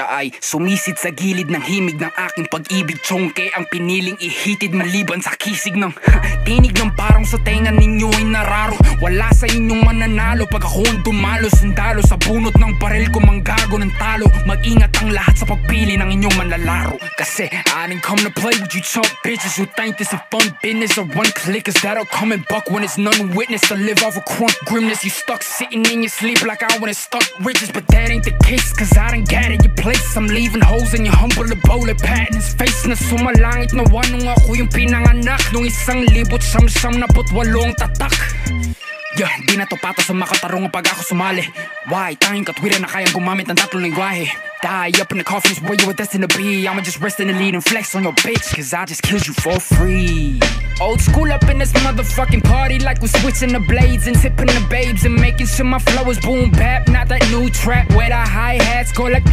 Siya ay sumisid sa gilid ng himig ng aking pag-ibig. Chongke ang piniling ihitid maliban sa kisig ng Tinig ng parang sa tenga ninyo ay nararo. Wala sa inyong mananalo pag ako ang dumalo. Sundalo sa bunot ng baril ko manggago ng talo. Mag-ingat ang lahat sa pagpili ng inyong manlalaro. Kasi I didn't come to play with you chump bitches Who think this a fun business. Or one clickers That'll come and buck when it's none witness. To live off a crunk grimness. You stuck sitting in your sleep like I wanna stuck riches But that ain't the case cause I done got at your place I'm leaving holes in your humble bullet patterns Face na sumalangit na wanong ako yung pinanganak. Nung isang libot siyam-siyam na walong tatak. Yeah, di na to pato sa makatarong pag ako sumali. Why? Tanging katwiran na kayang gumamit ng tatlong lingwahe. Die up in the coffins where you were destined to be. I'ma just rest in the lead and flex on your bitch Cause I just killed you for free. Old school up in this motherfucking party Like we're switching the blades and tipping the babes And making sure my flow is boom bap. Not that new trap where the hi-hats go like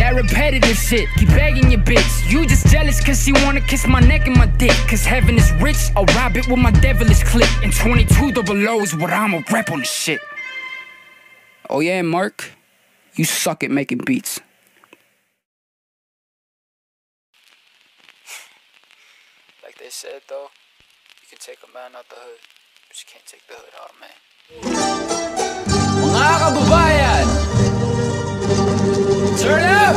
that repetitive shit, keep begging your bitch. You just jealous cause she wanna kiss my neck and my dick. Cause heaven is rich, I'll rob it with my devilish clip. And 22 double O is what I'ma rep on the shit. Oh yeah, Mark, you suck at making beats. Like they said though, you can take a man out the hood, but you can't take the hood out of man. Mga kababayan! Turn up!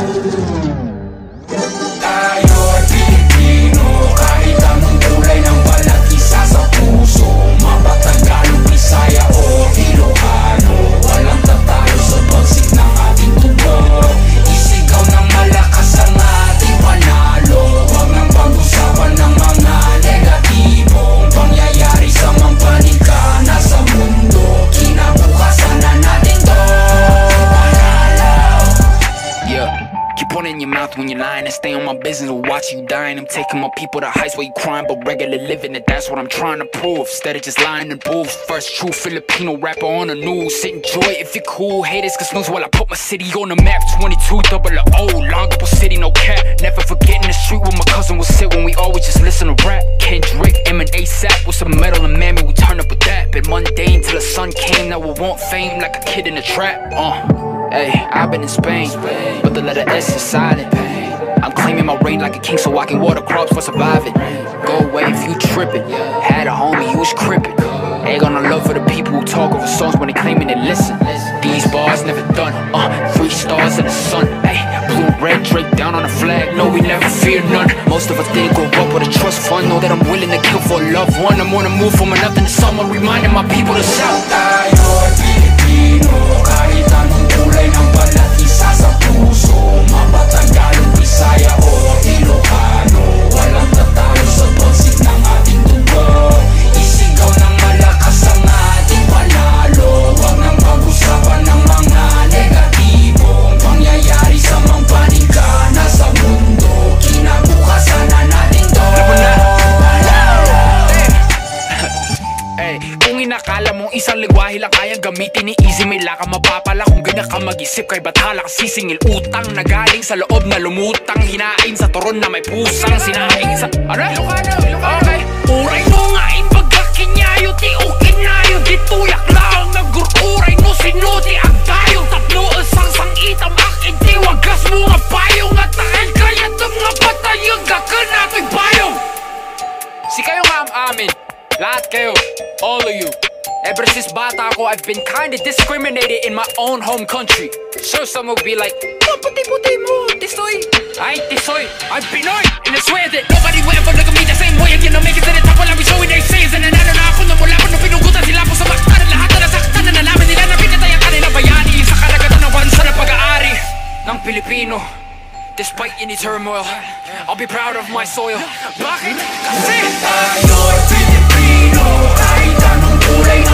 You dying. I'm taking my people to heights where you crying, but regular living it. That's what I'm trying to prove. Instead of just lying in booths. First true Filipino rapper on the news. Sit enjoy if you're cool. Haters can snooze while I put my city on the map. 22 double O, Longapo City, no cap. Never forgetting the street where my cousin would sit when we always just listen to rap. Kendrick, M and ASAP with some metal and mammy, we turn up with that. Been mundane till the sun came. Now we want fame like a kid in a trap. Uh, hey, I've been in Spain, but the letter S is silent. I'm claiming my reign like a king so I can water crops for surviving. Go away if you trippin'. Had a homie, you was crippin'. Ain't got no love for the people who talk over songs when they claiming they listen. These bars never done. Uh, three stars in the sun. Hey, blue, red, Drake down on the flag. No, we never fear none. Most of us didn't grow up with a trust fund. Know that I'm willing to kill for a loved one. I'm on the move from nothing to someone, reminding my people to shout. kahit anong kulay ng balat, isa sa puso, mabatanggalo Bisaya o Ilocano Walang tatalo sa bansig gamitin ni Easy May laka mapapala. Kung ganyan ka mag-isip Kay bathala ka sisingil. Utang na galing sa loob na lumutang. Hinain sa turon na may pusang sinaing sa... Ano? Ilocano, Ilocano Okay. Uray mo nga ipagkakinyayo ti ukinayo Di tuyak lang nagururay no sinuti ang tayo. Tatlo isang sang itam akin ti wagas mo nga payo Nga tahan kaya itong nga patayang gakan nato'y bayo Si kayo nga am amin. Lahat kayo, all of you Ever since bata ako, I've been kinda discriminated in my own home country. Sure, some will be like, puti-puti mo, tisoy. I ain't tisoy, I'm Pinoy. And I swear that nobody will ever look at me the same way again. I'm making to the top while I'm showing their says. And nanalo na ako na mula ko nung pinugutan sila po sa baktan. Lahat na nasaktan na nalaman nila na pinatay ang kanilang bayani sa kalagatan ng bansa ng pag-aari ng Pilipino. Despite any turmoil, I'll be proud of my soil. Bakit? Kasi tayo'y Pilipino Kahit anong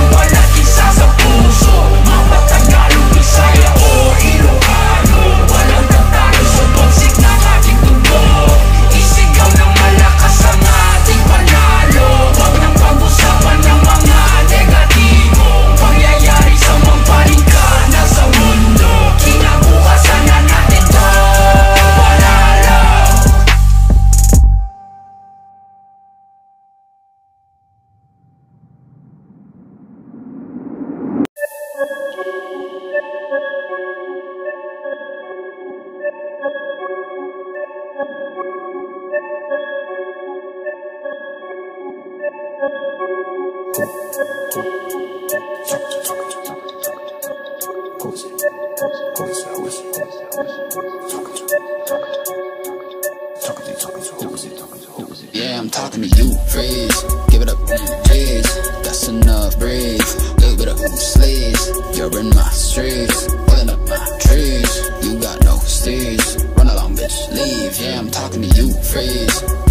Yeah, I'm talking to you, freeze. Give it up, please. That's enough, breathe. Little bit of sleeves. You're in my streets, pulling up my trees. You got no steez. Run along, bitch, leave. Yeah, I'm talking to you, freeze.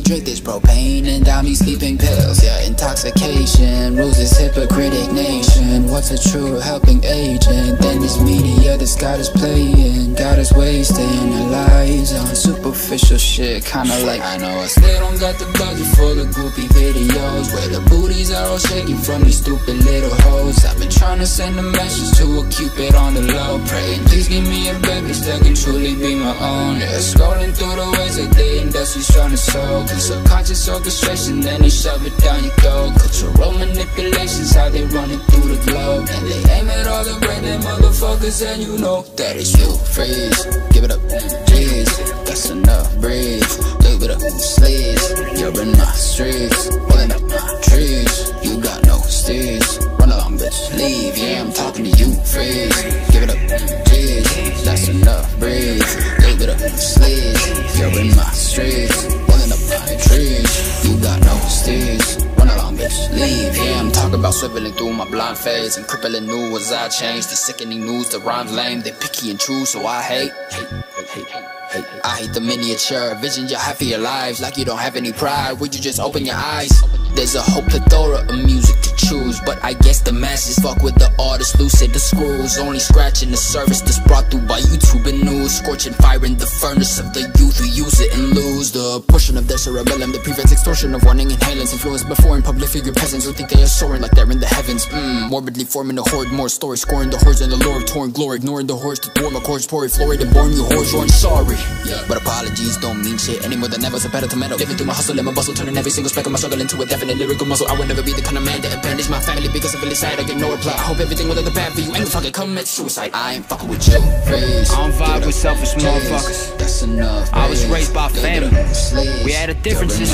Drink this propane and down these sleeping pills. Yeah, intoxication rules this hypocritic nation. What's a true helping agent? Then this media that's got us playing, got us wasting our lives on superficial shit. Kinda like, I know I still don't got the budget for the goopy videos, where the booties are all shaking from these stupid little hoes. I've been trying to send a message to a cupid on the low, praying please give me a baby that can truly be my own. Yeah, scrolling through the ways that the industry's trying to. Cause subconscious orchestration, then they shove it down your throat. Cultural manipulations, how they running through the globe. And they aim at all the branded motherfuckers, and you know that it's you. Freeze, give it up, jeez, that's enough, breathe. Little bit of sleeves, you're in my streets, pulling up my trees. You got no steez, run along, bitch, leave. Yeah, I'm talking to you, freeze. Give it up, jeez, that's enough, breathe. Little bit of sleeves, you're in my streets, about swiveling through my blind phase and crippling new as I change. The sickening news, the rhymes lame, they picky and true, so I hate, hate, hate, hate. I hate the miniature vision you have for your lives Like you don't have any pride, would you just open your eyes? There's a whole plethora of music to choose But I guess the masses fuck with the artists Lucid the screws, only scratching the surface That's brought through by YouTube and news Scorching fire in the furnace of the youth who use it and lose The portion of their cerebellum that prevents extortion of warning inhalants Influenced by foreign public figure peasants Who think they are soaring like they're in the heavens mm, Morbidly forming a horde, more stories Scoring the hordes and the lore of torn glory Ignoring the hordes to thwart my chords Pour Florid and born you whores, you're sorry yeah. But apologies don't mean shit anymore than ever, so better to metal. Living through my hustle and my bustle, turning every single speck of my struggle into a definite lyrical muscle. I will never be the kind of man that abandons my family because of really sad. I get no reply. I hope everything end up bad for you. Ain't fucking commit suicide. I ain't fucking with you. Praise. I don't vibe with selfish motherfuckers. That's enough. I was raised by family. We had our differences,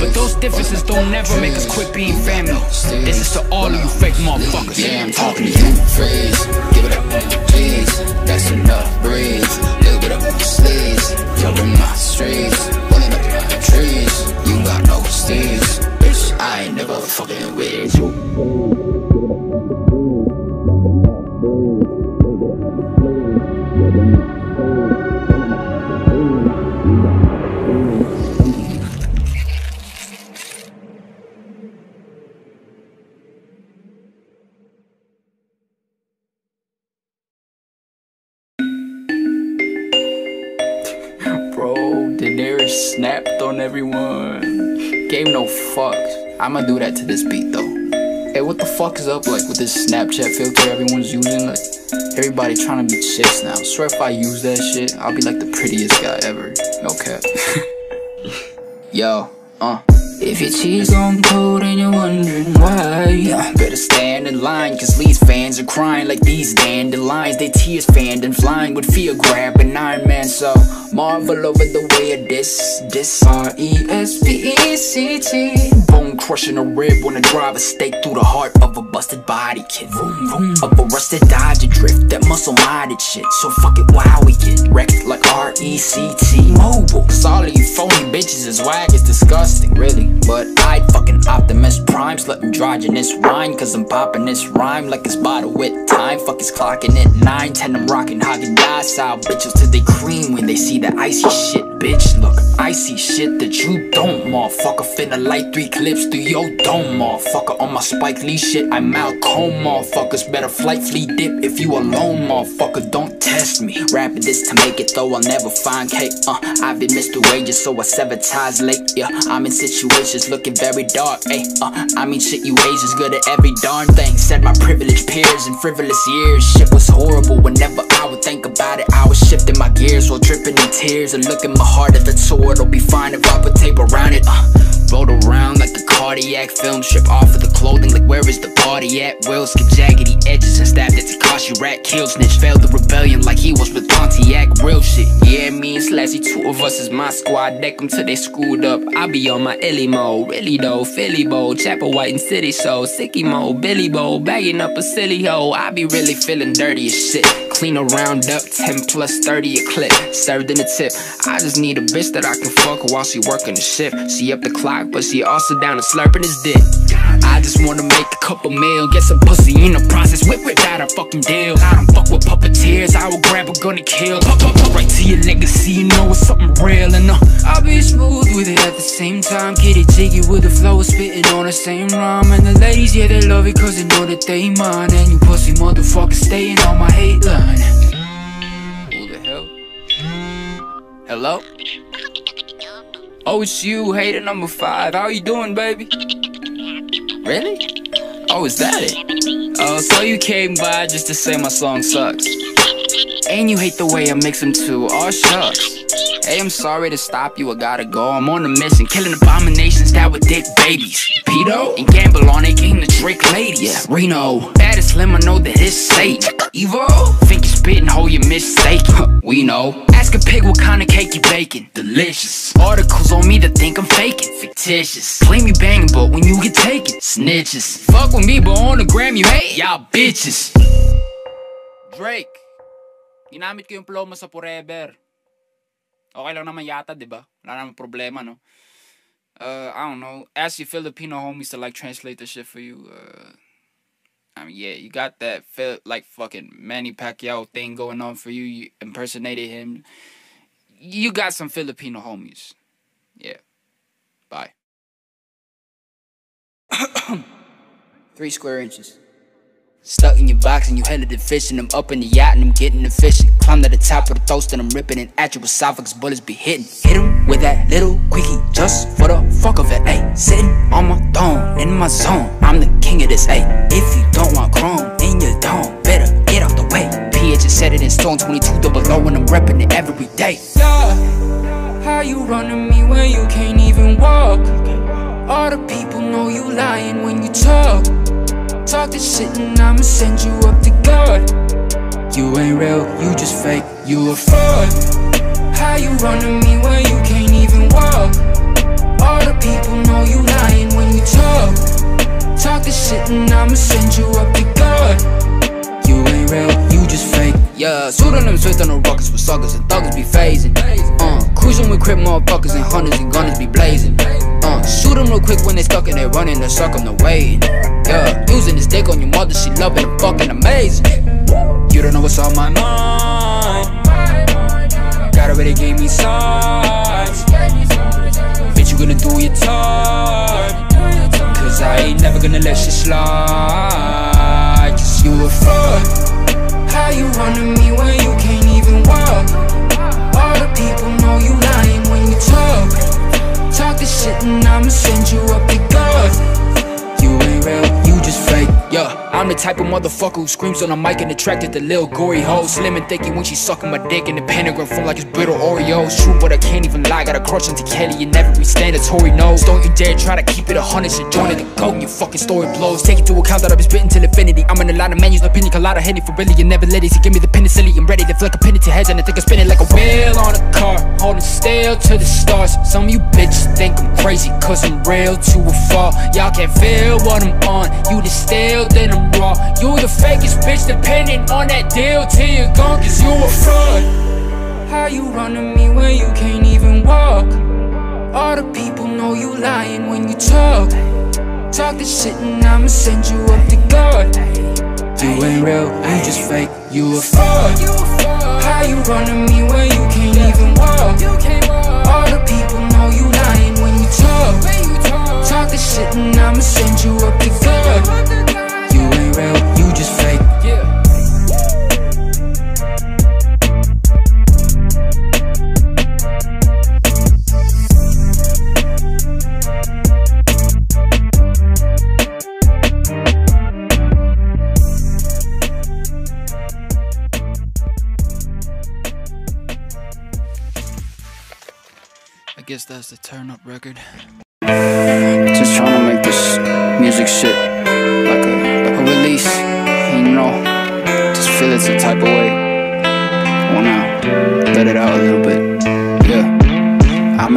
but those differences don't never make us quit being family. This is to all of you fake motherfuckers. Yeah, I'm talking to you. Freeze, give it up, please. That's enough. Breathe, little bit of sleeves. You're in my streets, pulling up my trees. You got no bitch. I ain't never fucking with you. Snapped on everyone. Gave no fucks. I'ma do that to this beat though. Hey, what the fuck is up like with this Snapchat filter everyone's using? Like, everybody trying to be chicks now. swear if I use that shit, I'll be like the prettiest guy ever. No cap. Yo, uh. If your cheese on cold and you're wondering why Better stand in line cause these fans are crying like these dandelions. They tears fanned and flying with fear grabbing Iron Man. So marvel over the way of this This R-E-S-P-E-C-T Bone crushing a rib when I drive a stake through the heart of a busted body kid. Vroom, vroom. Of a rusted Dodge drift that muscle minded shit. So fuck it while we get wrecked like R-E-C-T Mobile Cause all of you phony bitches is whack it's disgusting really But I'd fucking Optimus Prime Slut androgynous rhyme Cause I'm popping this rhyme like it's bottled with time Fuck is clocking at 9 10 I'm rocking Haagen-Dazs style bitches till they cream when they see the icy shit bitch Look, I see shit that you don't motherfucker Finna light three clips through your dome motherfucker On my Spike Lee shit I'm Malcolm motherfuckers Better flight flee dip if you alone motherfucker, don't test me. Rapping this to make it, though I'll never find cake. Uh, I've been Mr. Wages, so I ties late. Yeah, I'm in situations looking very dark. Hey, uh, I mean, shit, you Asians good at every darn thing. Said my privileged peers in frivolous years. Shit was horrible whenever I would think about it. I was shifting my gears while dripping in tears. And look at my heart if it's sore, it'll be fine if I put tape around it. Uh, rolled around like a cardiac film, strip off of the clothing like where is the party at? Will skip jaggedy edges and stab that Tekashi rat kill snitch. Failed the rebellion like he was with Pontiac, real shit. Yeah, me and Slashy, two of us is my squad. Deck them till they screwed up. I be on my illy mode, really though. Philly bowl, Chapel White and City Show. Sicky mo, Billy Bowl, bagging up a silly hoe. I be really feeling dirty as shit. Clean a round up, 10 plus 30 a clip. Served in a tip. I just need a bitch that I can fuck while she working the shift. She up the clock, but she also down and slurping his dick. I just wanna make a couple mil, get some pussy in the process, whip it out a fucking deal. I don't fuck with puppeteers, I will grab a gun and kill. Right to your legacy, you know it's something real and uh, I'll be smooth with it at the same time Get it jiggy with the flow, spitting on the same rhyme And the ladies, yeah, they love it cause they know that they mine And you pussy motherfuckers staying on my hate line Who the hell? Hello? Oh, it's you, hater number five. How you doing, baby? Really? Oh, is that it? Oh, so you came by just to say my song sucks. And you hate the way I mix them too. Oh, shucks. Hey, I'm sorry to stop you, I gotta go. I'm on a mission, killing abominations that with dick babies. Pedo and gamble on it, getting the trick lady. Yeah, Reno. Baddest slim, I know that it's safe. Evo, think you spitting, hold your mistake. we know. Ask a pig what kind of cake you baking. Delicious. Articles on me that think I'm faking. Fictitious. Claim you banging, but when you get taken, snitches. Fuck with me, but on the gram you hate. Y'all bitches. Drake. Ginamit ko yung flow mo sa forever. Okay lang naman yata, di ba? Wala naman problema, no? Uh, I don't know. Ask your Filipino homies to like translate the shit for you. Uh, I mean, yeah, you got that like fucking Manny Pacquiao thing going on for you. You impersonated him. You got some Filipino homies. Yeah. Bye. Three square inches. Stuck in your box and you headed to fishing. I'm up in the yacht and I'm getting efficient. Climb to the top of the toast and I'm ripping it at your esophagus. Bullets be hitting. Hit him with that little quickie just for the fuck of it. Ayy, sitting on my throne in my zone. I'm the king of this. Ayy, if you don't want chrome in your dome, better get out the way. PH is set it in stone 22 double O and I'm repping it every day. Yeah, how you running me when you can't even walk? All the people know you lying when you talk. Talk this shit and I'ma send you up to God. You ain't real, you just fake, you a fraud. How you running me when you can't even walk? All the people know you lying when you talk. Talk this shit and I'ma send you up to God. You ain't real, you just fake. Yeah, them switch on the rockets with suckers and thuggers be phasing. Uh, cruising with crip motherfuckers and hunters and gunners be blazing. Uh, shoot them real quick when they stuck and they running, they suck them the waiting. Yeah, using this dick on your mother, she loving and fucking amazing. You don't know what's on my mind. God already gave me signs. Bitch, you gonna do your time. Cause I ain't never gonna let shit slide. Cause you a fraud. How you running me when you can't even walk? All the people know you lying when you talk. Talk this shit and I'ma send you up to God. You ain't real, you just fake. Yeah, I'm the type of motherfucker who screams on a mic and attracted to lil gory hoes. Slim and thicky when she sucking my dick in the pentagram form like it's brittle Oreos. True, but I can't even lie. Got a crush on T. Kelly and every standatory nose. Don't you dare try to keep it a hundred. Shit, join the go and your fucking story blows. Take into account that I've been spitting till infinity. I'm in a lot of menus, no pina colada, henny for really. You never let it. So give me the penicillin. I'm ready to flick a penny to heads and I think I'm spinning like a wheel on a car. Holding still to the stars. Some of you bitches think I'm crazy cause I'm real to a fault. Y'all can't feel what I'm on. You the stale, then I'm raw. You the fakest bitch depending on that deal till you're gone cause you a fraud. How you running me when you can't even walk? All the people know you lying when you talk. Talk this shit and I'ma send you up to God. You ain't real, you just fake. You a fraud. How you running me when you can't even walk? All the people know you lying when you talk. Talk this shit and I'ma send you up to God real, you just fake. I guess that's the turn up record. Just trying to make this music shit like a release, you know, just feel it some type of way. Wanna let it out a little bit, yeah.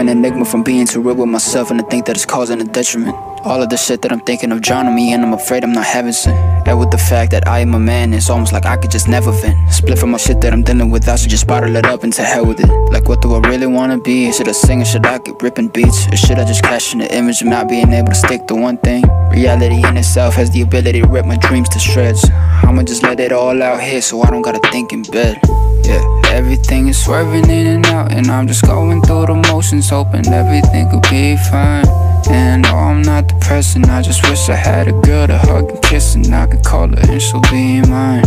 An enigma from being too real with myself and to think that it's causing a detriment. All of the shit that I'm thinking of drowning me and I'm afraid I'm not having sin. And with the fact that I am a man, it's almost like I could just never vent. Split from my shit that I'm dealing with, I should just bottle it up and to hell with it. Like, what do I really wanna be? Should I sing or should I get ripping beats? Or should I just cash in the image of not being able to stick to one thing? Reality in itself has the ability to rip my dreams to shreds. I'ma just let it all out here so I don't gotta think in bed. Yeah, everything is swerving in and out, and I'm just going through the motions, hoping everything could be fine. And no, I'm not depressing, I just wish I had a girl to hug and kiss, and I could call her and she'll be mine.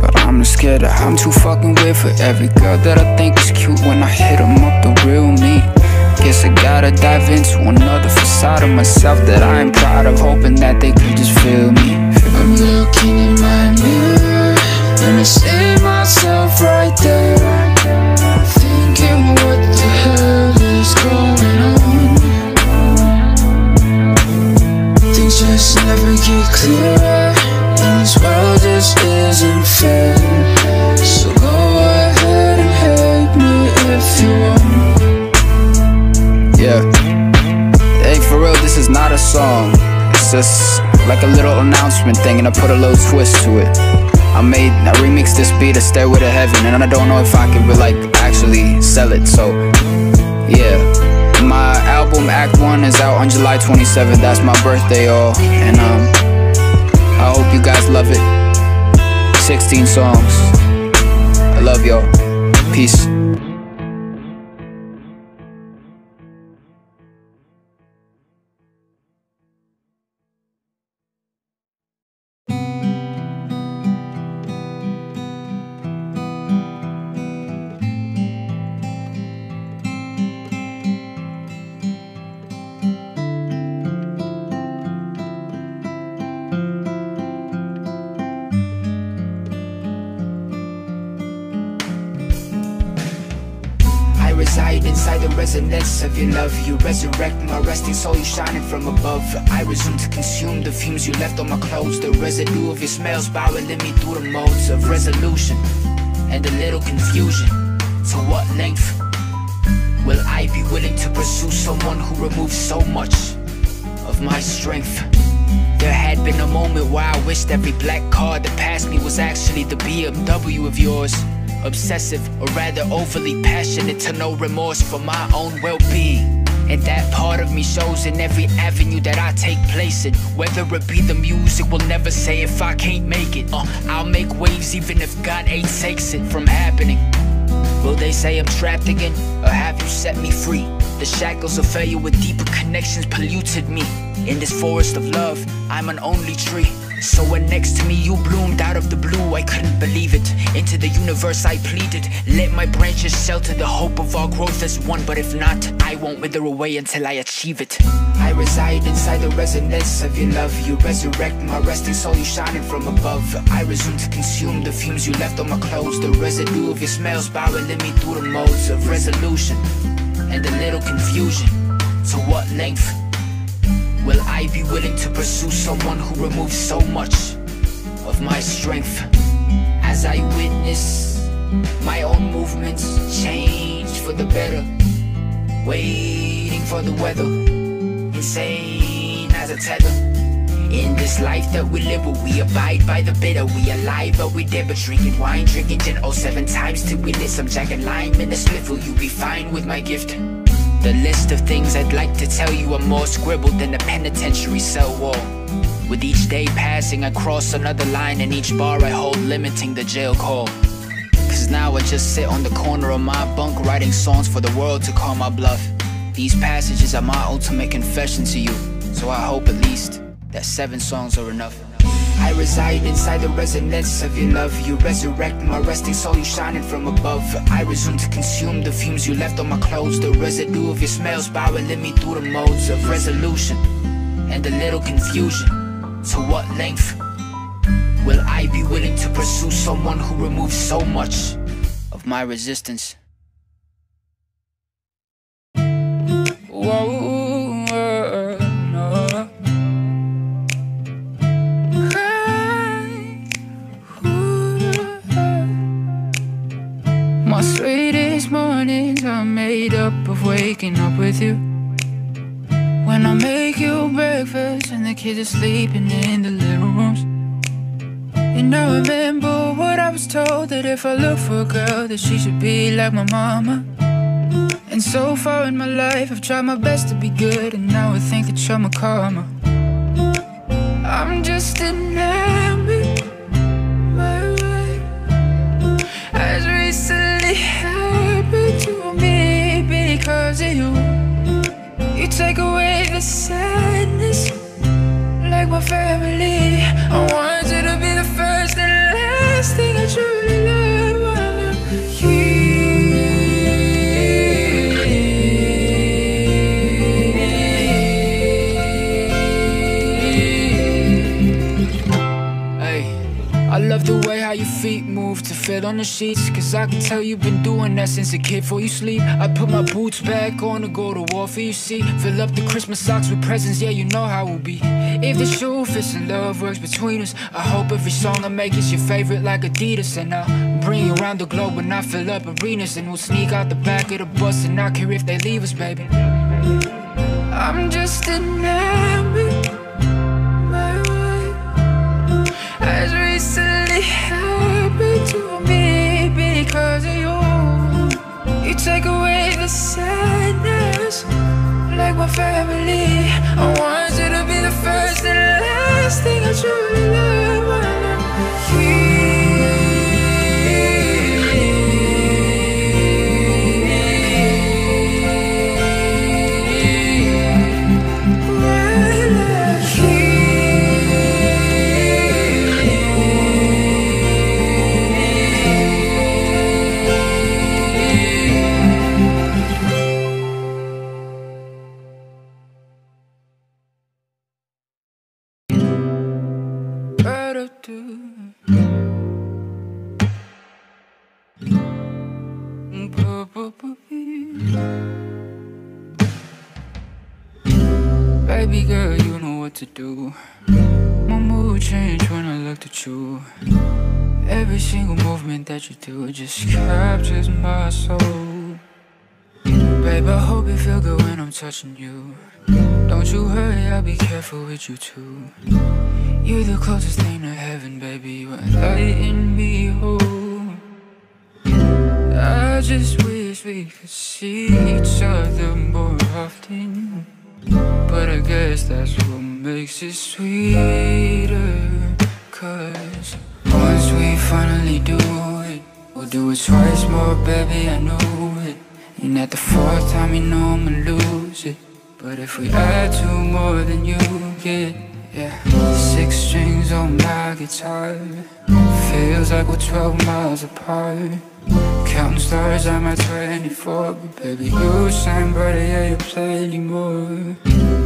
But I'm just scared that I'm too fucking weird for every girl that I think is cute when I hit 'em up the real me. Guess I gotta dive into another facade of myself that I am proud of, hoping that they could just feel me. I'm looking in my mirror, and I see myself right there. Get clearer, this world just isn't fair. So go ahead and hate me if you want. Yeah. Hey, for real, this is not a song. It's just like a little announcement thing, and I put a little twist to it. I made, I remixed this beat, a Stairway to Heaven, and I don't know if I can, like, actually sell it. So, yeah. Album Act 1 is out on July 27th. That's my birthday, y'all. And, um, I hope you guys love it. 16 songs. I love y'all. Peace. Inside the resonance of your love You resurrect my resting soul, you shining from above I resume to consume the fumes you left on my clothes The residue of your smell spiraling me through the modes of resolution And a little confusion To what length will I be willing to pursue someone who removes so much of my strength? There had been a moment where I wished every black car that passed me was actually the BMW of yours. Obsessive, or rather overly passionate to no remorse for my own well-being. And that part of me shows in every avenue that I take place in. Whether it be the music, will never say if I can't make it. Uh, I'll make waves even if God ain't takes it from happening. Will they say I'm trapped again, or have you set me free? The shackles of failure with deeper connections polluted me. In this forest of love, I'm an only tree. So when next to me you bloomed out of the blue, I couldn't believe it. Into the universe I pleaded, let my branches shelter the hope of our growth as one. But if not, I won't wither away until I achieve it. I reside inside the resonance of your love. You resurrect my resting soul, you shining from above. I resume to consume the fumes you left on my clothes. The residue of your smell spiraling me through the modes of resolution and a little confusion. To what length? Will I be willing to pursue someone who removes so much of my strength? As I witness my own movements change for the better, waiting for the weather, insane as a tether. In this life that we live, where we abide by the bitter. We alive, but we dead, but drinking wine, drinking gin. Oh, seven times till we lit some jack and lime in the. Will you be fine with my gift? The list of things I'd like to tell you are more scribbled than a penitentiary cell wall. With each day passing, I cross another line, and each bar I hold limiting the jail call. Cause now I just sit on the corner of my bunk writing songs for the world to call my bluff. These passages are my ultimate confession to you, so I hope at least that seven songs are enough. I reside inside the resonance of your love. You resurrect my resting soul, you shining from above. I resume to consume the fumes you left on my clothes. The residue of your smell spiraling me through the modes of resolution And a little confusion. To what length will I be willing to pursue someone who removes so much of my resistance? Waking up with you. When I make you breakfast and the kids are sleeping in the little rooms. And I remember what I was told that if I look for a girl, that she should be like my mama. And so far in my life, I've tried my best to be good, and now I think that you're my karma. I'm just enamored, my of you. You take away the sadness, like my family. I want fit on the sheets. Cause I can tell you've been doing that since a kid before you sleep. I put my boots back on to go to war for you, see. Fill up the Christmas socks with presents, yeah, you know how we'll be. If the shoe fits and love works between us, I hope every song I make is your favorite, like Adidas. And I'll bring you around the globe when I fill up arenas. And we'll sneak out the back of the bus and not care if they leave us, baby. I'm just enamored. My way recently happened to take away the sadness, like my family. I want you to be the first and last thing I truly love. I love looked at you. Every single movement that you do just captures my soul. Babe, I hope you feel good when I'm touching you. Don't you hurry, I'll be careful with you too. You're the closest thing to heaven, baby. You are lighting me whole. I just wish we could see each other more often. But I guess that's what makes it sweeter. Cause once we finally do it, we'll do it twice more, baby. I know it. And at the fourth time, you know I'ma lose it. But if we add two more, then you get, yeah. Six strings on my guitar. Feels like we're 12 miles apart. Counting stars, I'm 24 But baby, you shine brighter, yeah, you play anymore.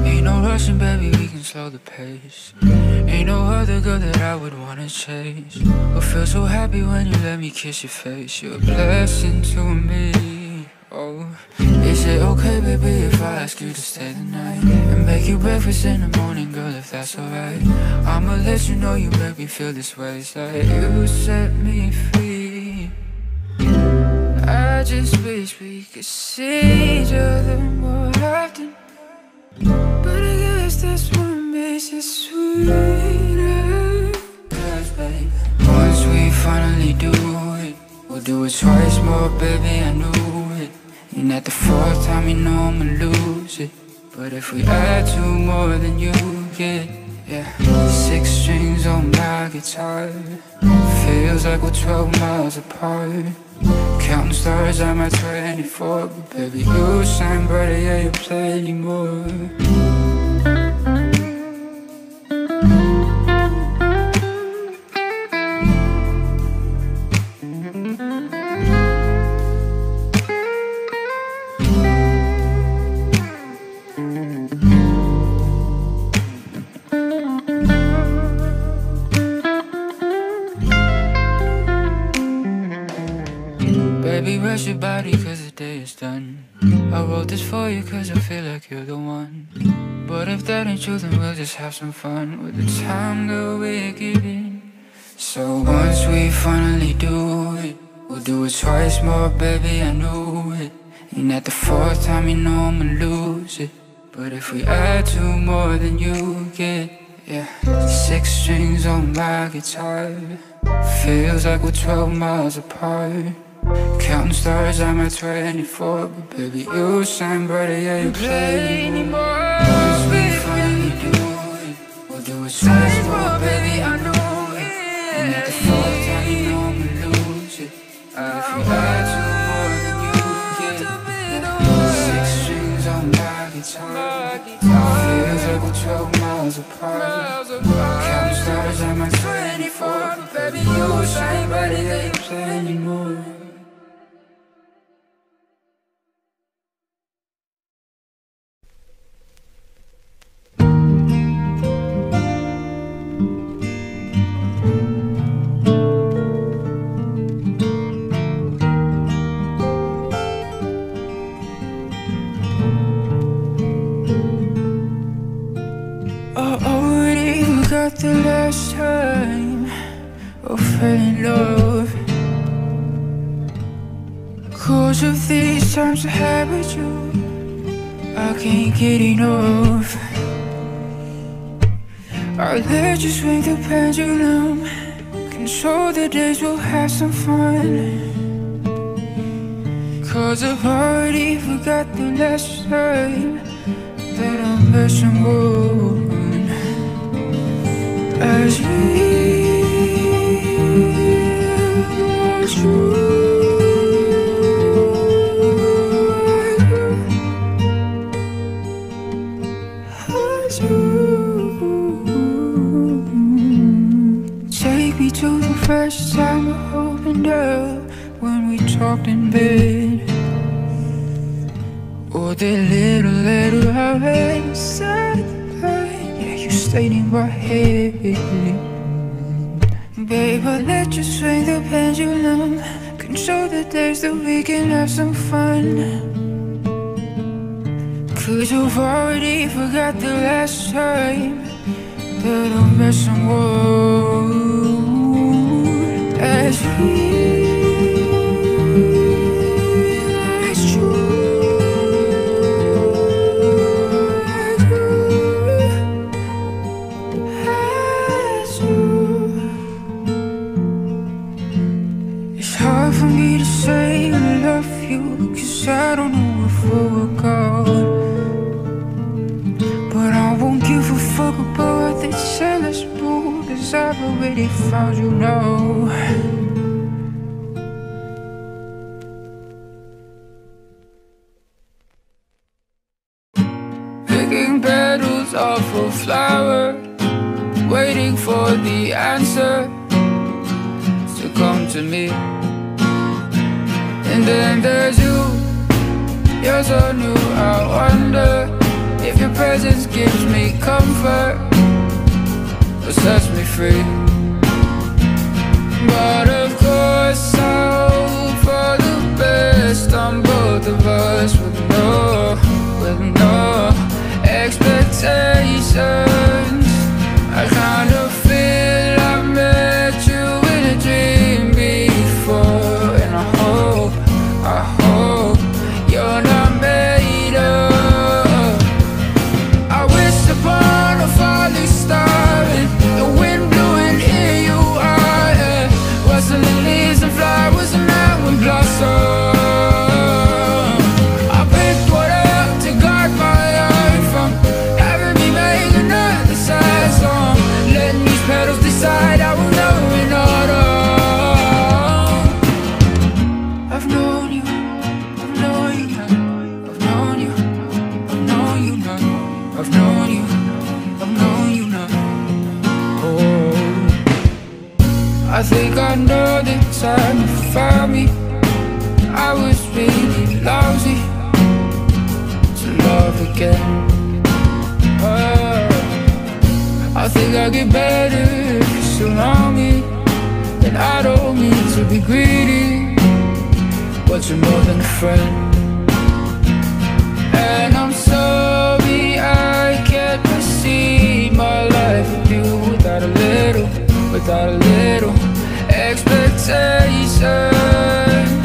Ain't no rushing, baby, we can slow the pace. Ain't no other girl that I would wanna chase. But feel so happy when you let me kiss your face. You're a blessing to me, oh Is it okay, baby, if I ask you to stay the night And make you breakfast in the morning, girl, if that's alright? I'ma let you know you make me feel this way. It's like you set me free just wish we could see each other more often. But I guess that's what makes it sweeter. Cause, babe, once we finally do it, we'll do it twice more, baby. I knew it. And at the fourth time, you know I'ma lose it. But if we add two more, then you get, yeah. Six strings on guitar. Feels like we're 12 miles apart. Counting stars, I'm 24 But baby, you shine brighter, yeah, you play anymore just have some fun With the time that we're given So once we finally do it We'll do it twice more baby, I know it And at the fourth time, you know I'ma lose it. But if we add two more, then you get, yeah. Six strings on my guitar. Feels like we're 12 miles apart. Counting stars, I'm at 24. But baby, you shine brighter, yeah, you play anymore. Baby, I know it. Time, you. Uh, then you six strings on my guitar. Feels like we're 12 miles apart. Stars, I'm at 24. But baby, you shine brighter, yeah, you play anymore. Times I had with you, I can't get enough. I let you swing the pendulum, control the days, we'll have some fun. Cause I've already forgot the last time that I'm missing one as real as you. First time I opened up when we talked in bed. Or the little letter I read inside the. Yeah, you stayed in my head. Babe, I let you swing the pendulum. Control the days that we can have some fun. Cause you've already forgot the last time that I'm missing one. I've already found you now answer to come to me. And then there's you You're so new, I wonder If your presence gives me comfort Or sets me free. But of course I hope for the best On both of us with no, with no expectations time you found me. I was really lousy to love again. Oh, I think I'll get better if you surround me And I don't mean to be greedy But you're more than a friend. And I'm sorry I can't proceed my life with you Without a little, without a little expectation I kind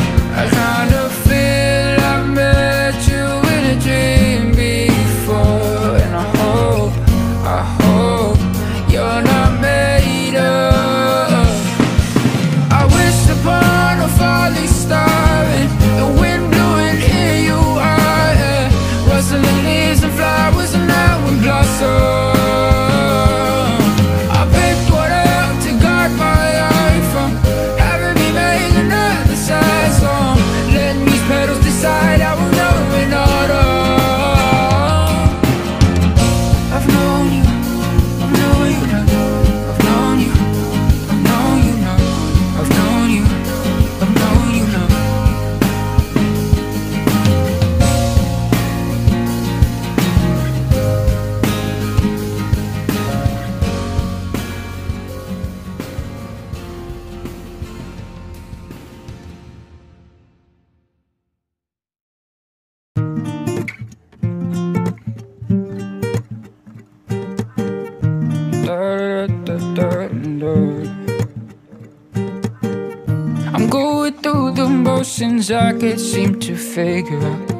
you the motions I can't seem to figure out.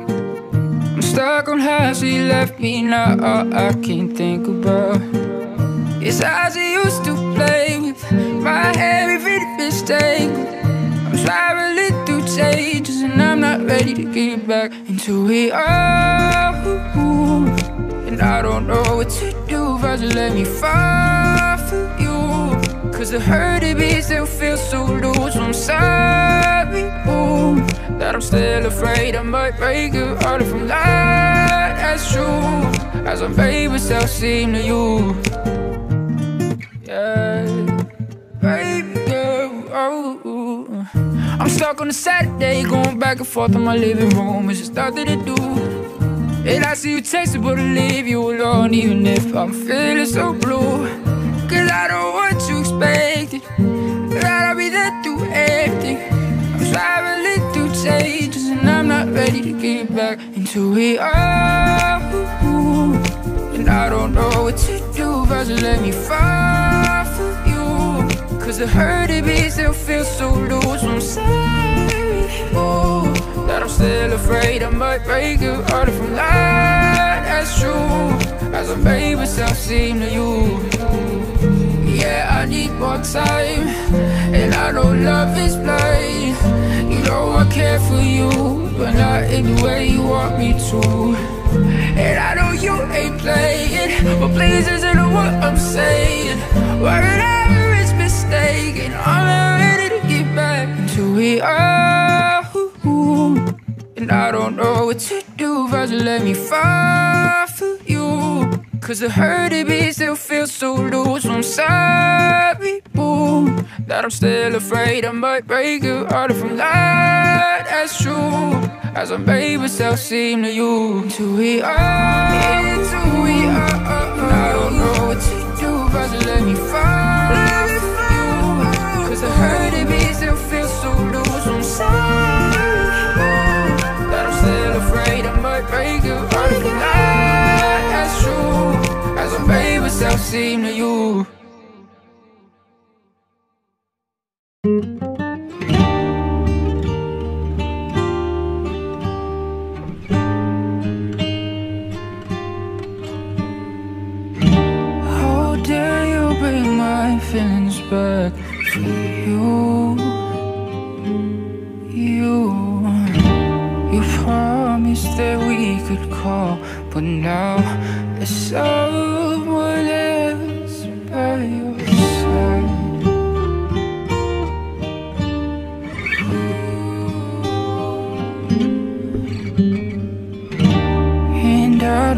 I'm stuck on how she left me now. All I can think about is how she used to play with my hair every mistake. I'm spiraling through changes and I'm not ready to get back into it all. And I don't know what to do if I just let me fall for you. Cause the hurt it be still feels so loose. I'm sorry, ooh, that I'm still afraid I might break heart if I'm not as true as I made myself seem to you. Yeah, baby girl, oh. I'm stuck on a Saturday, going back and forth in my living room. It's just nothing to do. And I see you texting, but I leave you alone, even if I'm feeling so blue. Cause I don't expected that I'll be there through everything. I'm spiraling through changes, and I'm not ready to get back into it all. And I don't know what to do, but just let me fall for you. Cause the hurt it be still feels so loose. I'm sorry, ooh, that I'm still afraid I might break your heart if I'm true as I made myself seem to you. Yeah, I need more time, and I know love is blind. You know I care for you, but not in the way you want me to. And I know you ain't playing, but please listen to what I'm saying. Whatever it's mistaken, I'm ready to get back to it all. And I don't know what to do, but let me fall. Cause the hurt it be still feels so loose. I'm sorry, boo, that I'm still afraid I might break your heart if I'm not as true as I made myself seem to you. To we are, into we are. I don't know myself seem to you. How dare you bring my feelings back for you? You, you promised that we could call, but now there's someone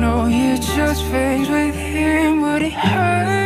know you just friends with him, but it hurts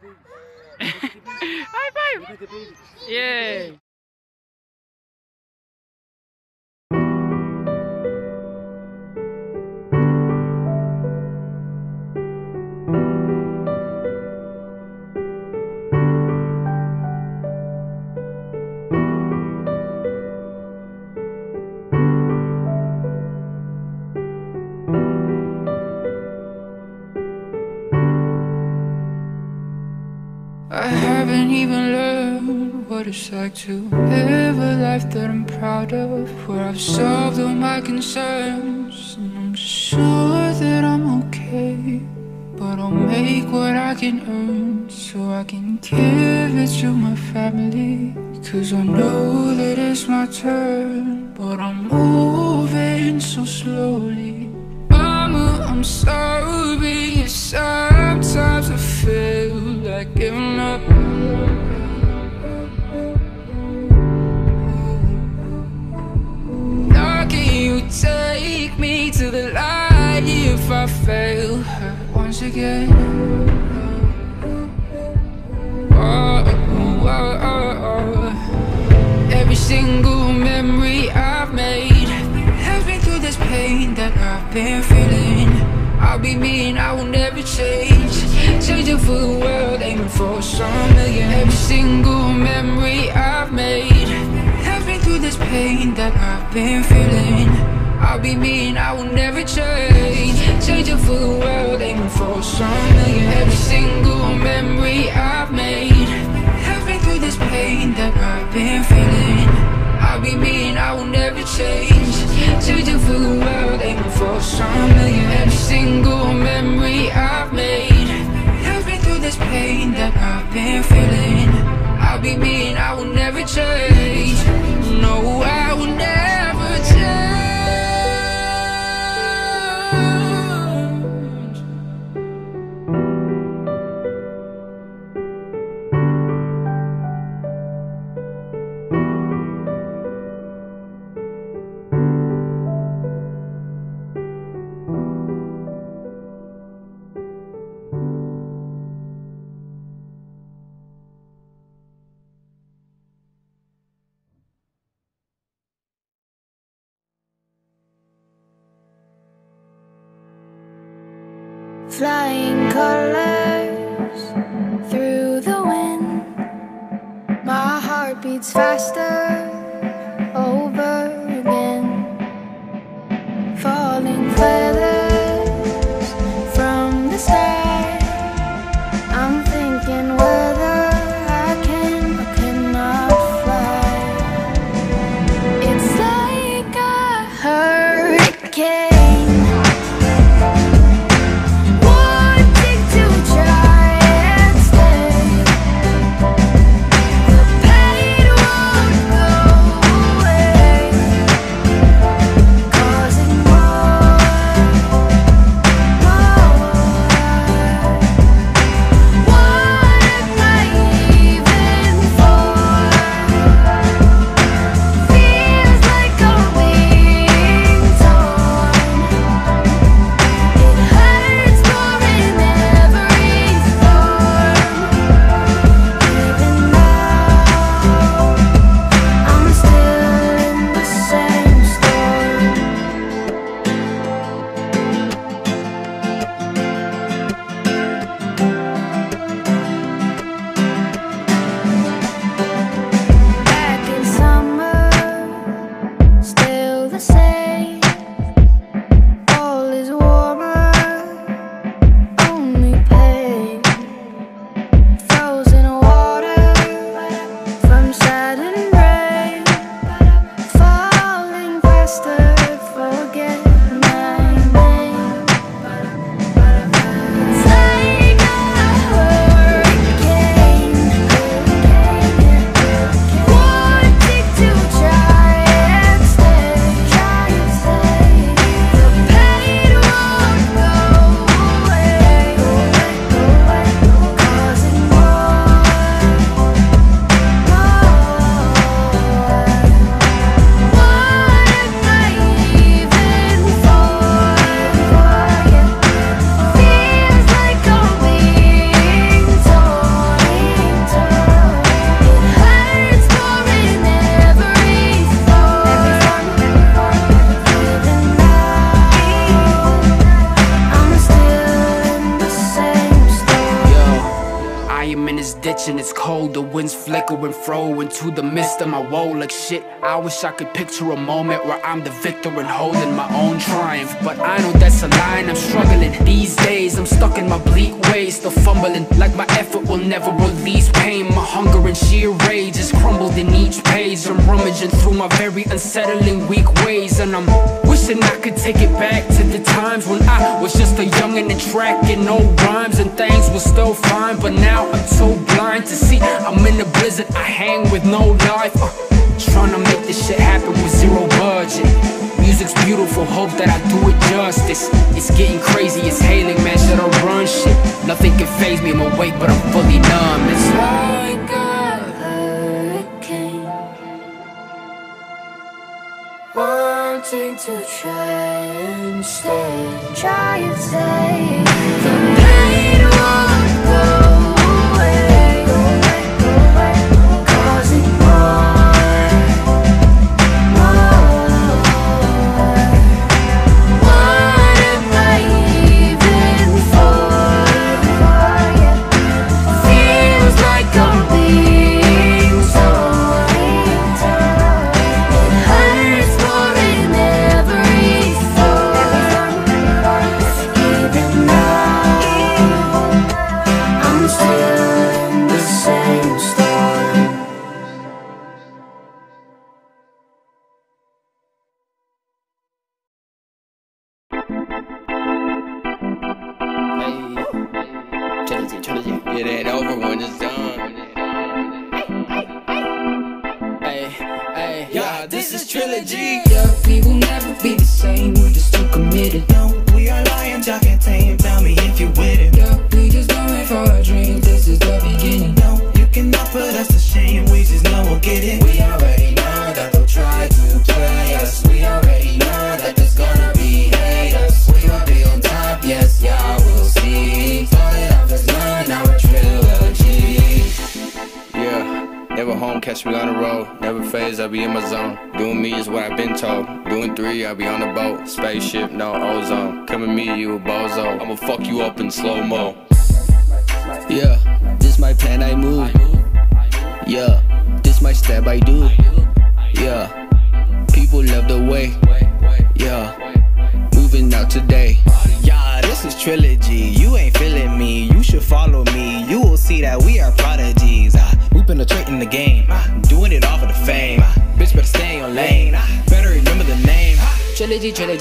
five! High five! Yay! It's like to live a life that I'm proud of, where I've solved all my concerns. And I'm sure that I'm okay, but I'll make what I can earn so I can give it to my family. Cause I know that it's my turn, but I'm moving so slowly. Mama, I'm sorry, sometimes I feel like giving up. I fail her once again? Oh, oh, oh. Every single memory I've made has been through this pain that I've been feeling. I'll be me and I will never change. Changing for the world, aiming for some million. Every single memory I've made has been through this pain that I've been feeling. I'll be me and I will never change. Changing for the world, aiming for some million. Every single memory I've made has been through this pain that I've been feeling. I'll be me and I will never change. Changing for the world, aiming for some million. Every single memory I've made has been through this pain that I've been feeling. I'll be me and I will never change. No, I wish I could picture a moment where I'm the victor and holding my own triumph. But I know that's a line, I'm struggling. These days, I'm stuck in my bleak ways, still fumbling. Like my effort will never release pain. My hunger and sheer rage is crumbled in each page. I'm rummaging through my very unsettling weak ways, and I'm wishing I could take it back to the times when I was just a youngin' and tracking no rhymes and things were still fine. But now I'm too blind to see I'm in a blizzard. I hang with no life. Uh, trying to make this shit happen with zero budget. Music's beautiful, hope that I do it justice. It's getting crazy, it's hailing, man. Should I run shit? Nothing can phase me, I'm awake, but I'm fully numb. It's like a hurricane Wanting to try and stay Try and stay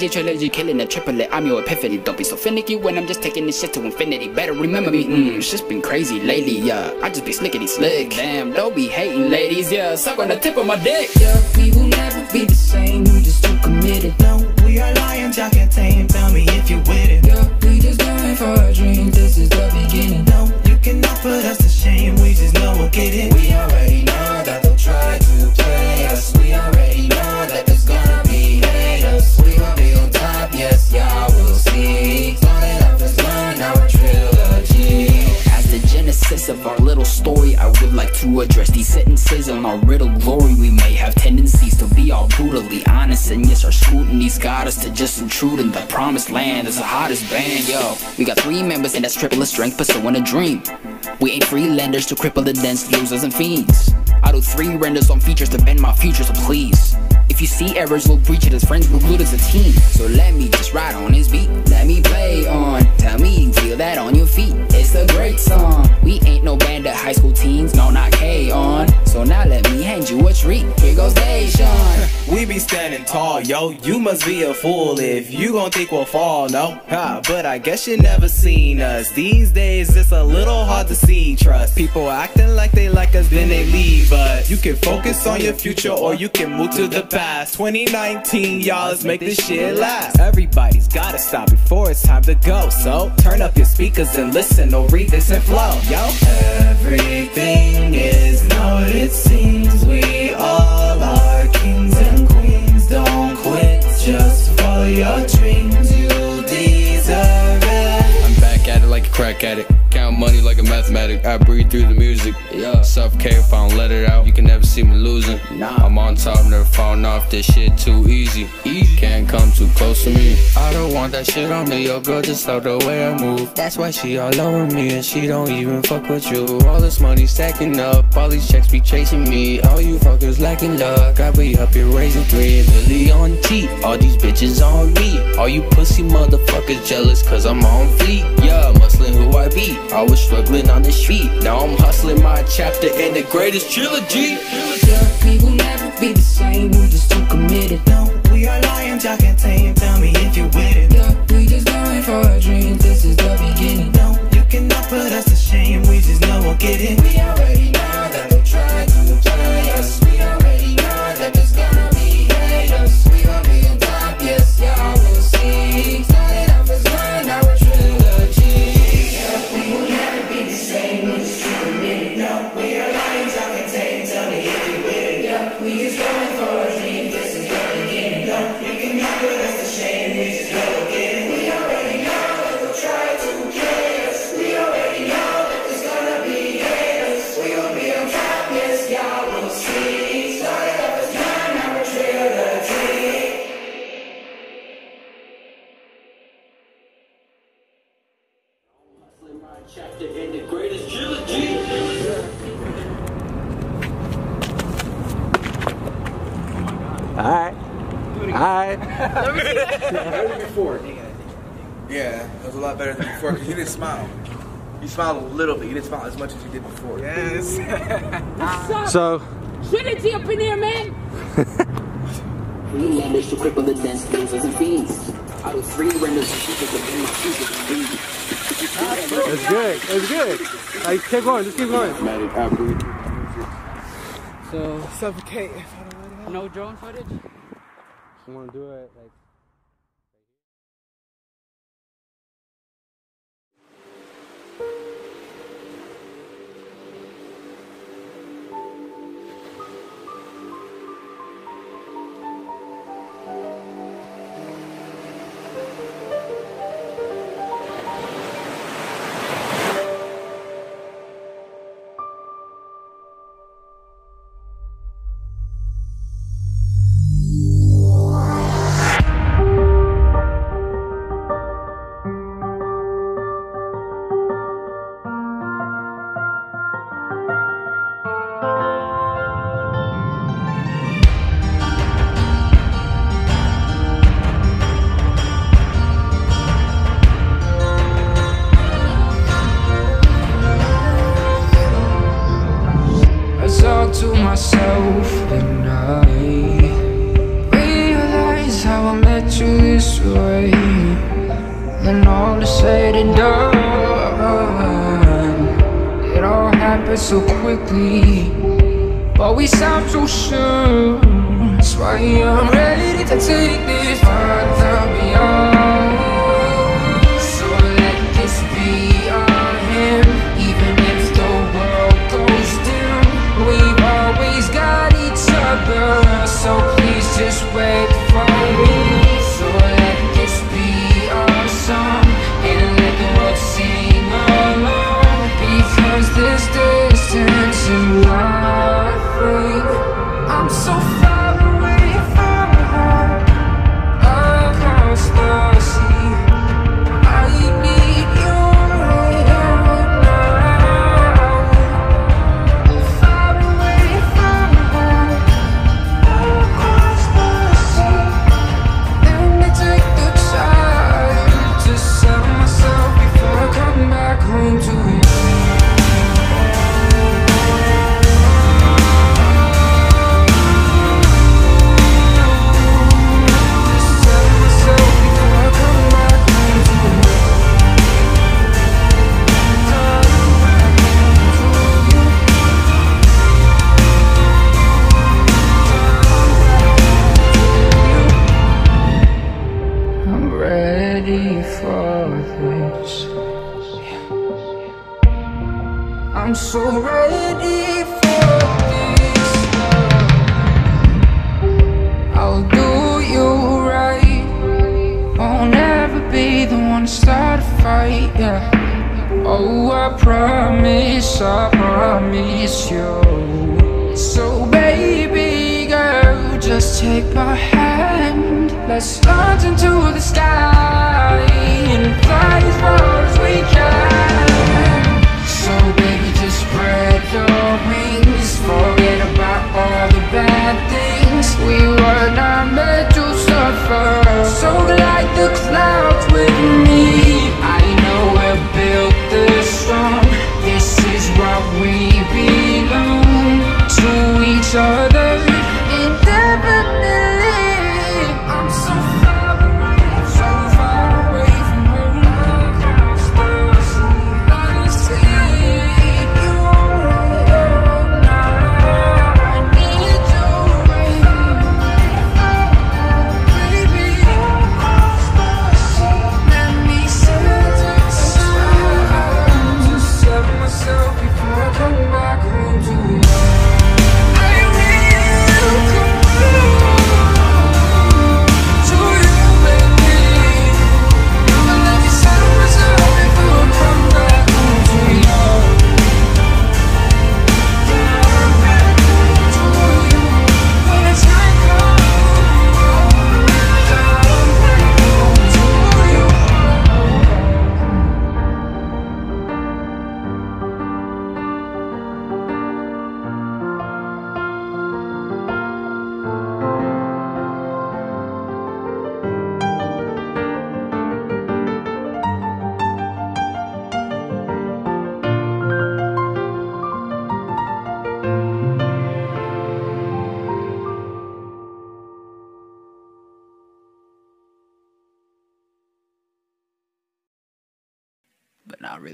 Trilogy, killing a triplet. I'm your epiphany. Don't be so finicky when I'm just taking this shit to infinity. Better remember me. Mm, it's just been crazy lately. Yeah, I just be slickety slick. Damn, don't be hating, ladies. Yeah, suck on the tip of my dick. Yeah, we will never be the same. We're just too committed. no, we are lions, y'all can tame. Tell me if you're with it. Yeah, we just going for a dream. This is the beginning. No, you cannot put us to shame. We just know we'll get it. We already know of our little story, I would like to address these sentences on our riddle glory. We may have tendencies to be all brutally honest, and yes, our scrutiny's got us to just intrude in the promised land as the hottest band. Yo, we got three members, and that's triple the strength, pursuing a dream. We ain't freelanders to cripple the dense losers and fiends. I do three renders on features to bend my future, so please. If you see errors, we'll breach it as friends, we'll good as a team. So let me just ride on his beat. Let me play on. Tell me you feel that on your feet. It's a great song. We ain't no band of high school teens, no, not K-On. So now let me hand you a treat. Here goes Dejan. We be standing tall, yo. You must be a fool if you gon' think we'll fall, no? Ha, but I guess you never seen us. These days it's a little hard to see trust. People acting like they like us, then they leave us. You can focus on your future or you can move to the past. 2019, y'all, let's make this shit last. Everybody's gotta stop before it's time to go. So turn up your speakers and listen or read this and flow, yo. Everything is not it seems. We all are kings and queens. Don't quit, just follow your dreams. You deserve it. I'm back at it like a crack addict. Count money like a mathematic. I breathe through the music. Yeah. Suffocate if I don't let it out. You can never see me losing. Nah. I'm on top, never falling off. This shit too easy. Easy. Can't come too close to me. I don't want that shit on me. Your girl just love the way I move. That's why she all over me and she don't even fuck with you. All this money stacking up. All these checks be chasing me. All you fuckers lacking luck. I be up here raising three million teeth. All these bitches on me. All you pussy motherfuckers jealous cause I'm on fleek. Yeah, muscling who I be. I was struggling on the street, now I'm hustling my chapter in the greatest trilogy. We will never be the same, we just too committed. No, we are lions, y'all can't tame. Tell me if you're with it. Yeah, we just going for our dreams, this is the beginning. No, you cannot put us to shame, we just know we'll get it. We already know. Yeah, it was a lot better than before because you didn't smile. You smiled a little bit. You didn't smile as much as you did before. Yes. What's up? So. Trinity up in here, man. We managed to cripple the dance as and fiends. Out of three renders, she was the That's good. That's good. I keep going. Just keep going. So. Suffocate. No drone footage? You want to do it like.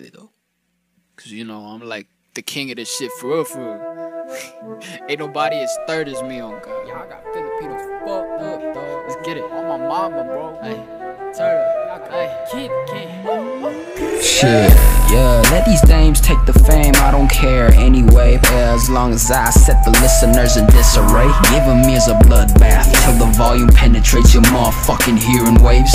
Really though. Cause you know I'm like the king of this shit for real, for real. Ain't nobody as third as me on God. Y'all got Filipinos fucked up, dog. Let's get it. On my mama, bro. Hey, turn up. Hey, kid, kid. Shit, yeah, let these dames take the fame, I don't care anyway. Yeah, as long as I set the listeners in disarray. Giving me as a bloodbath till the volume penetrates your motherfucking hearing waves.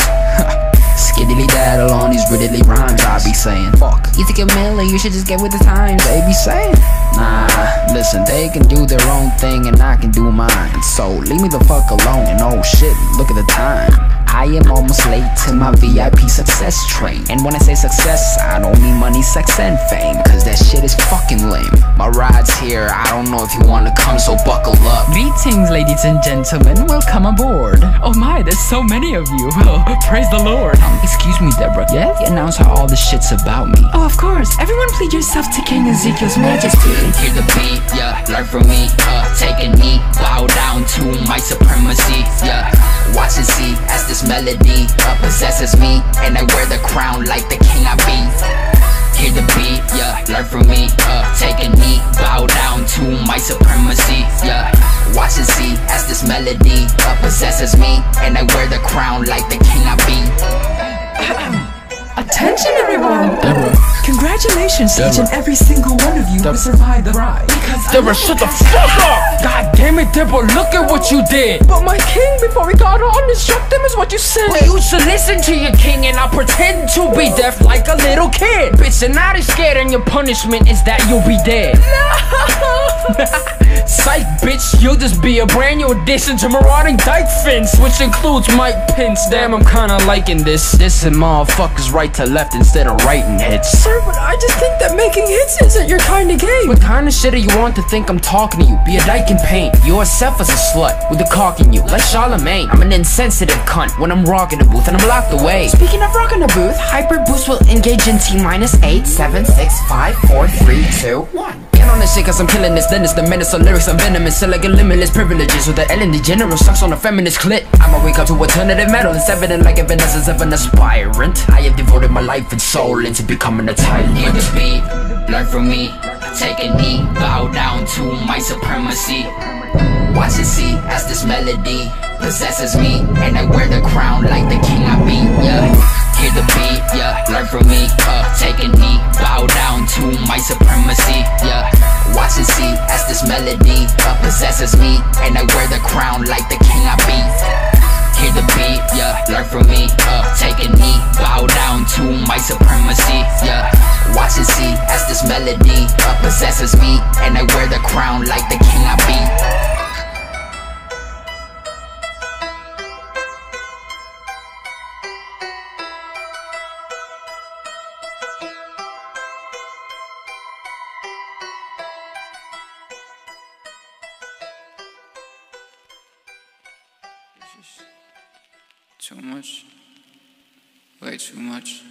Skiddly daddle on these riddly rhymes, I be saying. Fuck, you think you're Miller, you should just get with the times, they be saying. Nah, listen, they can do their own thing and I can do mine. So leave me the fuck alone and oh shit, look at the time. I am almost late to my VIP success train. And when I say success, I don't mean money, sex, and fame. Cause that shit is fucking lame. My ride's here, I don't know if you wanna come, so buckle up. Greetings, ladies and gentlemen. Welcome aboard. Oh my, there's so many of you. Praise the Lord. Um, excuse me, Deborah. Yes? Announce how all this shit's about me. Oh, of course. Everyone plead yourself to King Ezekiel's majesty. Hear the beat, yeah, learn from me, uh, take a knee, bow down to my supremacy, yeah. Watch and see as this melody possesses me, and I wear the crown like the king I be. Hear the beat, yeah, learn from me, uh, take a knee, bow down to my supremacy, yeah. Watch and see as this melody possesses me, and I wear the crown like the king I be. Attention, everyone. Deborah. Congratulations to each and every single one of you who survived the ride. Because I Deborah, shut the fuck up! God damn it, Deborah, look at what you did! But my king, before we got on, instruct them is what you said. Well, you should listen to your king and I'll pretend to be deaf like a little kid. Bitch, and not as scared and your punishment is that you'll be dead. Psych, bitch, you'll just be a brand new addition to marauding dyke fins, which includes Mike Pence. Damn, I'm kinda liking this. This and motherfuckers right to left instead of writing hits. Sir, but I just think that making hits isn't your kind of game. What kind of shit are you on to think I'm talking to you? Be a dyke in paint. Yourself as a slut, with a cock in you. Like Charlemagne, I'm an insensitive cunt when I'm rocking the booth and I'm locked away. Speaking of rocking the booth, Hyper Boost will engage in T minus 8, 7, 6, 5, 4, 3, 2, 1 on this shit cause I'm killing this, then it's the menace of lyrics, I'm venomous, so like a limitless privileges with the Ellen DeGeneres sucks on a feminist clit. I'ma wake up to alternative metal, it's evident like evanescence of an aspirant. I have devoted my life and soul into becoming a tyrant. Hear the beat, learn from me, take a knee, bow down to my supremacy. Watch and see as this melody possesses me, and I wear the crown like the king I be. Yeah, hear the beat, yeah, learn from me, uh, take a knee, bow down to my supremacy. Yeah, watch and see as this melody uh, possesses me, and I wear the crown like the king I be. Hear the beat, yeah, learn from me, uh, take a knee, bow down to my supremacy, yeah. Watch and see as this melody uh, possesses me, and I wear the crown like the king I be. Too much.